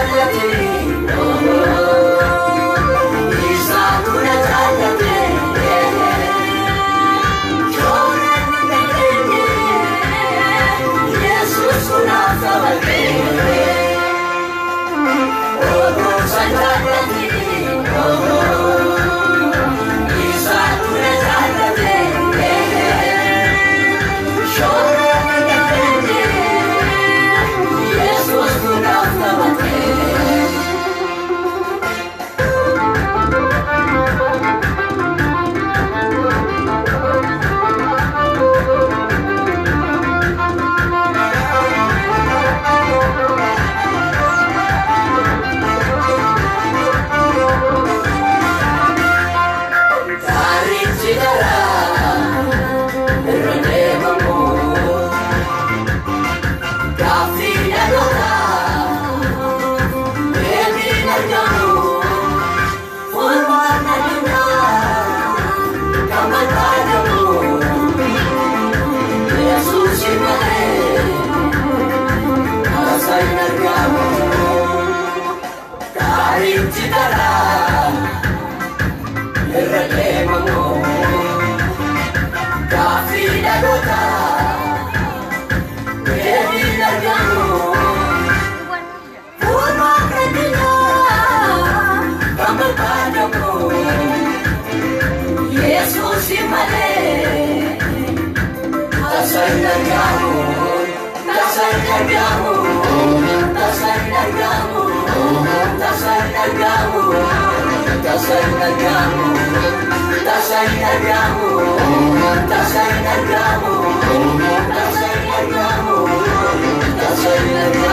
I'll irra deemamu gaaffii dhaloota deebii argamu fuulmaa kennaa kan barbaadamu yesuusi malee tasan argamu tasan argamu tasan argamu tasan argamu Tasang nagamu Tasang nagamu Tasang nagamu Tasang nagamu Tasang nagamu